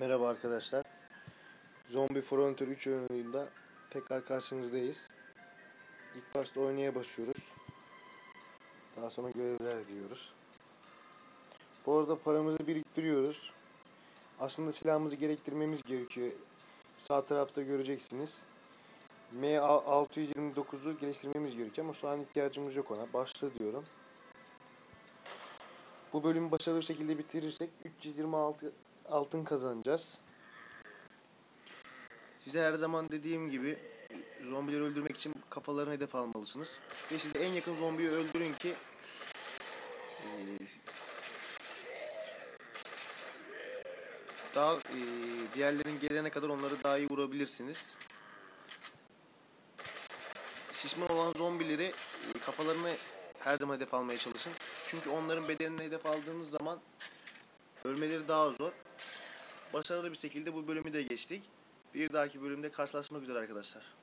Merhaba arkadaşlar. Zombie Frontier 3 oyununda tekrar karşınızdayız. İlk başta oynaya basıyoruz. Daha sonra görevler diyoruz. Bu arada paramızı biriktiriyoruz. Aslında silahımızı gerektirmemiz gerekiyor. Sağ tarafta göreceksiniz. M629'u geliştirmemiz gerekiyor ama şu an ihtiyacımız yok ona. Başla diyorum. Bu bölümü başarılı bir şekilde bitirirsek 326 altın kazanacağız. Size her zaman dediğim gibi zombileri öldürmek için kafalarını hedef almalısınız. Ve size en yakın zombiyi öldürün ki eee, daha eee, diğerlerin gelene kadar onları daha iyi vurabilirsiniz. Şişman olan zombileri eee, kafalarını her zaman hedef almaya çalışın. Çünkü onların bedenini hedef aldığınız zaman ölmeleri daha zor. Başarılı bir şekilde bu bölümü de geçtik. Bir dahaki bölümde karşılaşmak üzere arkadaşlar.